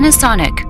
Panasonic.